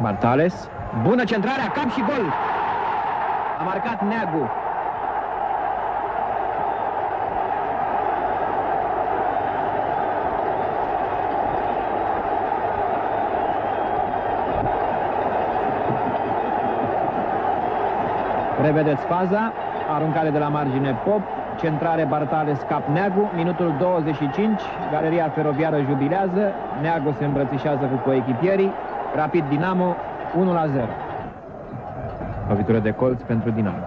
Bartales. Bună centrarea, cap și gol. A marcat Neagu. Revedeți faza, aruncare de la margine Pop, centrare Bartales Cap Neagu, minutul 25, galeria feroviară jubilează, Neagu se îmbrățișează cu coechipierii, Rapid Dinamo 1 la 0. Lovitură de colț pentru Dinamo.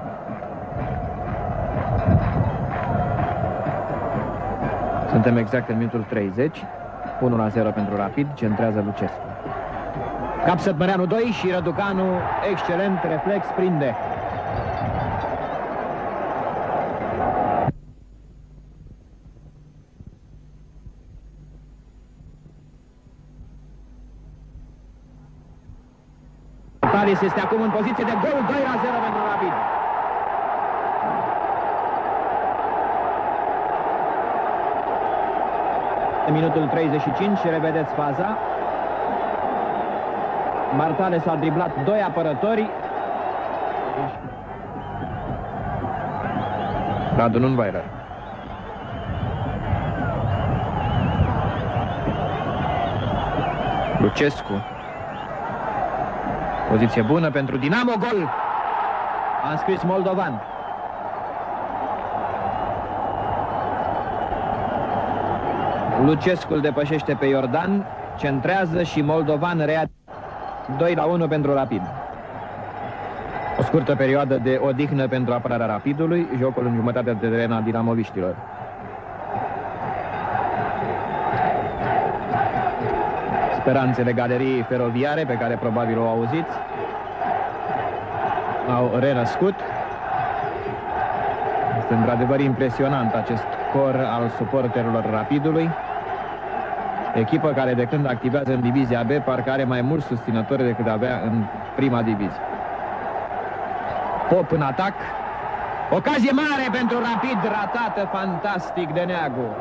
Suntem exact în minutul 30, 1 la 0 pentru Rapid, centrează Lucescu. Cap Sătmăreanu 2 și Răducanu, excelent reflex, prinde. Talis este acum în poziție de gol 2 la 0 pentru Rapid. În minutul 35 revedeți faza. Martale s-a driblat doi apărători. Radu Nunvairer. Lucescu. Poziție bună pentru Dinamo, gol! A înscris Moldovan. Lucescu îl depășește pe Iordan, centrează și Moldovan rea 2 la 1 pentru Rapid. O scurtă perioadă de odihnă pentru apărarea Rapidului, jocul în jumătatea de teren a dinamoviștilor. Speranțele galeriei feroviare, pe care probabil o auziți, au renăscut. Este într-adevăr impresionant acest cor al suporterilor Rapidului. Echipă care de când activează în divizia B parcă are mai mulți susținători decât avea în prima divizie. Pop în atac. Ocazie mare pentru Rapid, ratată fantastic de Neagu.